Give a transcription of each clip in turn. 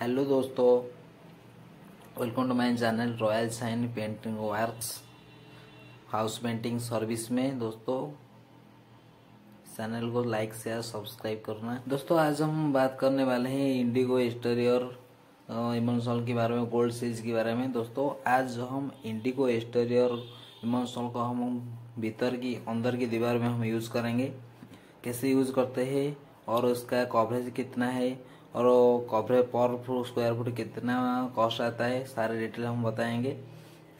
Hello दोस्तों। Welcome to my channel royal sign painting works house painting service में। दोस्तों channel को like share subscribe करना। दोस्तों, आज हम बात करने वाले हैं इंडिगो एक्सटीरियर इमोशनल के बारे में गोल्ड सीज के बारे में। दोस्तों, आज हम इंडिगो एक्सटीरियर इमोशनल को हम भीतर की, अंदर की दीवार में हम यूज़ करेंगे। कैसे यूज़ करते हैं और उसका कवरेज कितना है और कवरेज पर स्क्वायर फुट कितना कॉस्ट आता है, सारे डिटेल हम बताएँगे।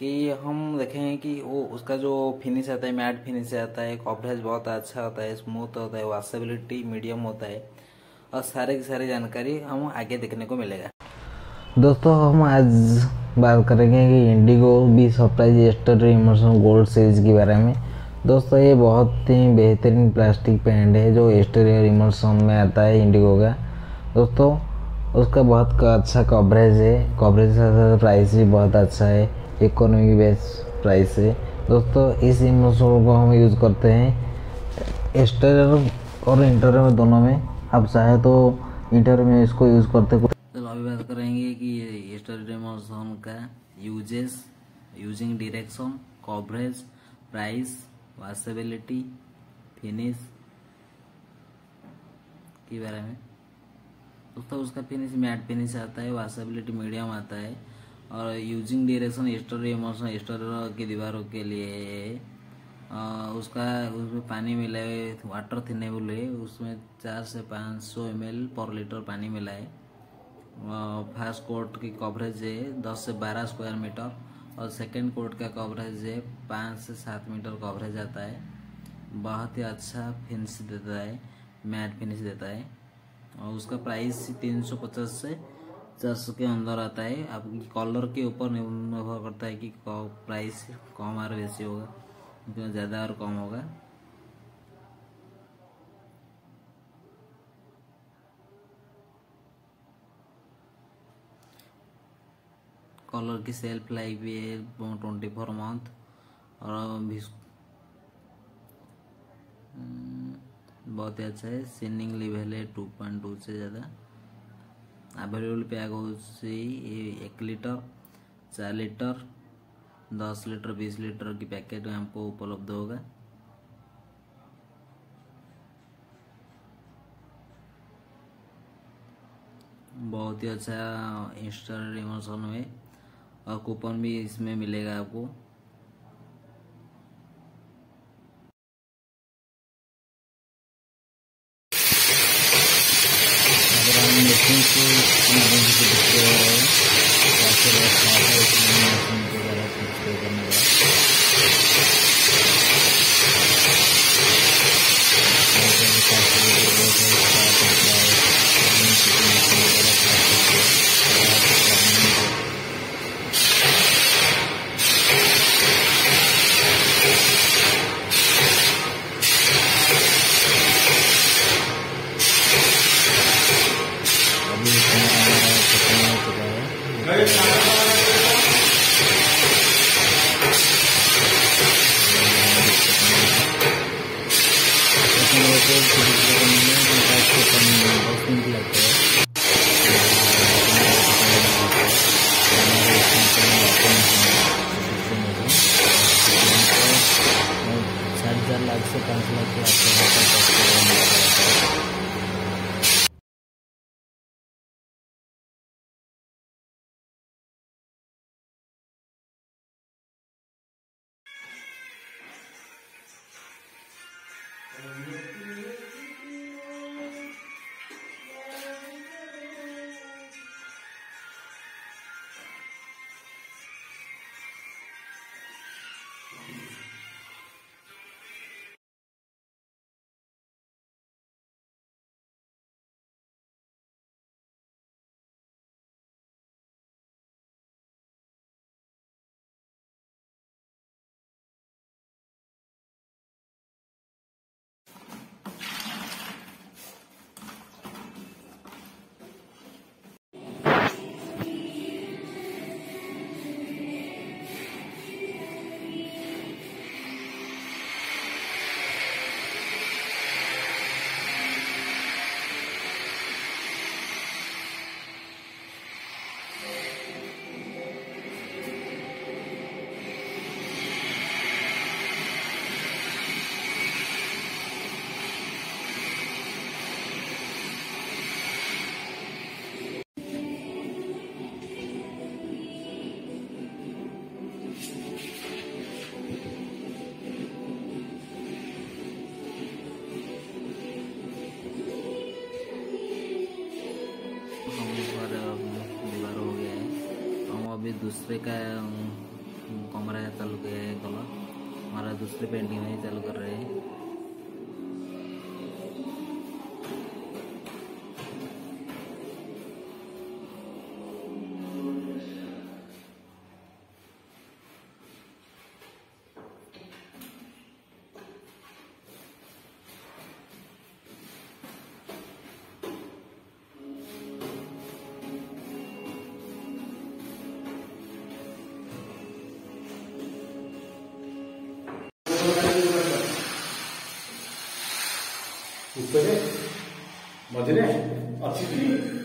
कि हम देखेंगे कि वो, उसका जो फिनिश आता है मैट फिनिश आता है कवरेज बहुत अच्छा होता है स्मूथ होता है वॉशेबिलिटी मीडियम होता है। और सारे की सारी जानकारी हम आगे देखने को मिलेगा। दोस्तों, हम आज बात करेंगे कि Indigo B surprise ester emotion gold series के बारे में। दोस्तों, ये बहुत ही बेहतरीन प्लास्टिक पेंट है जो एक्सटीरियर इमोशन में आता है इंडिगो का। दोस्तों, उसका बहुत अच्छा कवरेज है। कवरेज के साथ प्राइस भी बहुत अच्छा है। इकोनॉमी बेस प्राइस है। दोस्तों, इस इमोशन को हम यूज़ करते हैं। एक्सटीरियर और इंटीरियर में दोनों में। आप चाहे तो इंटीरियर में इसको यूज़ करते चलो अभी बात करेंगे कि एक्सटीरियर इमोशन का uses using direction coverage price washability finish के बारे में। दोस्तों उसका फिनिश मैट फिनिश आता है वॉशेबिलिटी मीडियम आता है। और using direction store emotion store की दीवारों के लिए उसका, उसमें पानी मिला है वाटर थिनेबल है उसमें चार से पाँच सौ एम पर लीटर पानी मिला है। फ़र्स्ट कोर्ट की कवरेज है, दस से बारह स्क्वायर मीटर और सेकेंड कोर्ट का कवरेज है, पाँच से सात मीटर कवरेज आता है। बहुत ही अच्छा फिनिश देता है मैट फिनिश देता है। और उसका प्राइस तीन सौ पचास से चार सौ के अंदर आता है। आपकी कलर के ऊपर निर्भर करता है कि प्राइस कम और बेसी होगा। ज़्यादा और कम होगा। कलर की सेल्फ लाइफ भी है ट्वेंटी फोर मंथ और बहुत ही अच्छा है। सीनिंग लेवल है टू पॉइंट टू से ज़्यादा। अवेलेबल पैक हो एक लीटर चार लीटर दस लीटर बीस लीटर की पैकेट हमको उपलब्ध होगा। बहुत ही अच्छा इंस्टा इमोशन में और कूपन भी इसमें मिलेगा आपको। मशीन को साढ़े चार लाख से पाँच लाख के दूसरे का कमरा चालू किया है कलर हमारा दूसरे पेंटिंग में चालू कर रहे। हैं まあでね、あ、次。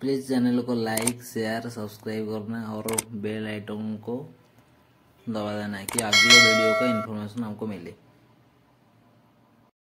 प्लीज़ चैनल को लाइक, शेयर, सब्सक्राइब करना और बेल आइटम को दबा देना है कि अगले वीडियो का इन्फॉर्मेशन आपको मिले।